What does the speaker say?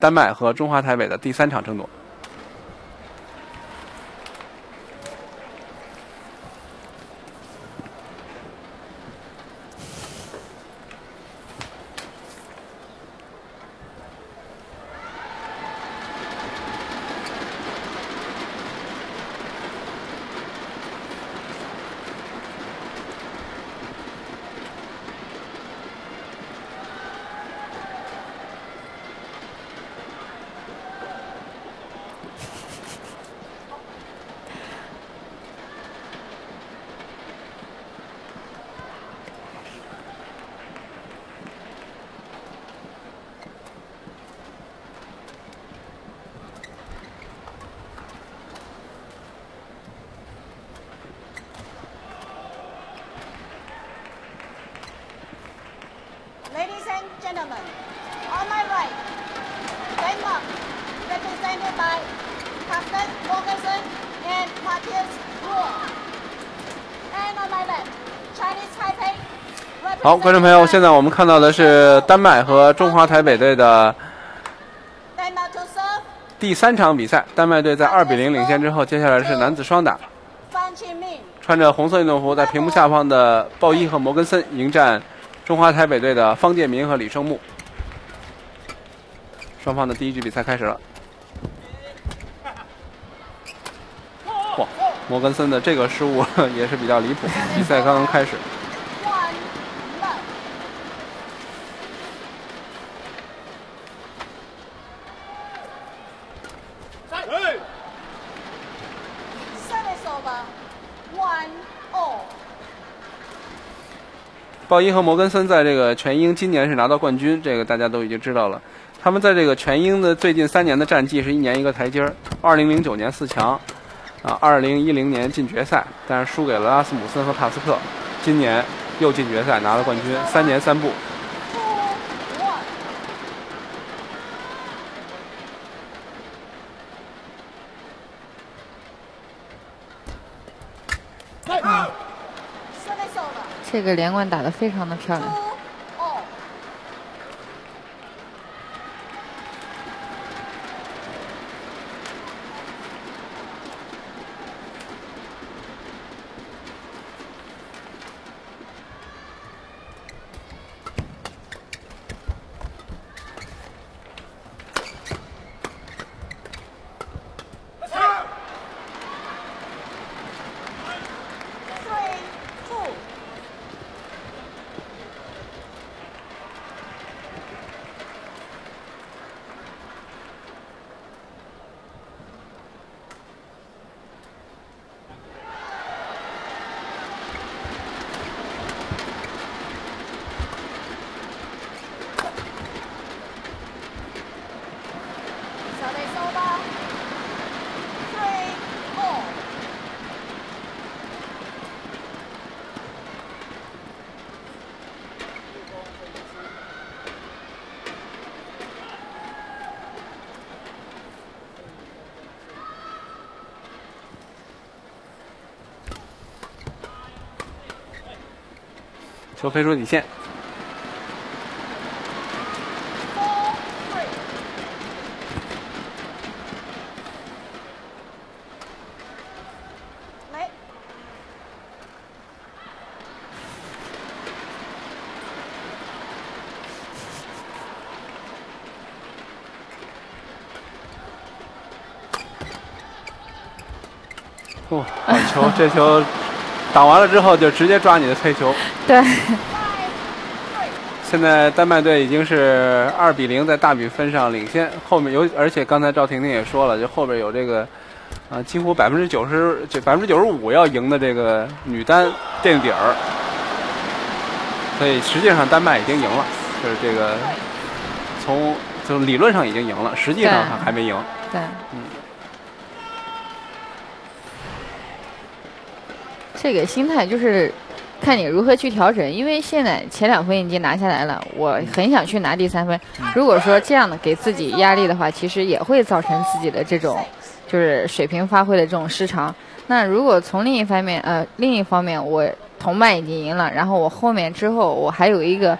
丹麦和中华台北的第三场争夺。Ladies and gentlemen, on my right, Denmark, represented by Carsten Morgensen and Matthias Ruhr. And on my left, Chinese Taipei. 好，观众朋友，现在我们看到的是丹麦和中华台北队的第三场比赛。丹麦队在二比零领先之后，接下来是男子双打。穿着红色运动服，在屏幕下方的鲍伊和摩根森迎战中华台北队的方建民和李胜木。双方的第一局比赛开始了。哇，摩根森的这个失误 也是比较离谱。比赛刚刚开始，鲍伊和摩根森在这个全英今年是拿到冠军，这个大家都已经知道了。他们在这个全英的最近三年的战绩是一年一个台阶儿。二零零九年四强，啊，二零一零年进决赛，但是输给了拉斯姆森和帕斯特。今年又进决赛拿了冠军，三年三步。Two one.，Service over. 这个连贯打得非常的漂亮。球飞出底线哇、好球！这球打完了之后就直接抓你的推球。对，现在丹麦队已经是二比零在大比分上领先，后面有，而且刚才赵婷婷也说了，就后边有这个，啊，几乎百分之九十，九百分之九十五要赢的这个女单垫底儿，所以实际上丹麦已经赢了，就是这个从就理论上已经赢了，实际上对。还没赢。对，这个心态就是看你如何去调整，因为现在前两分已经拿下来了，我很想去拿第三分。如果说这样的给自己压力的话，其实也会造成自己的这种就是水平发挥的这种失常。那如果从另一方面，呃，另一方面我同伴已经赢了，然后我后面之后我还有一个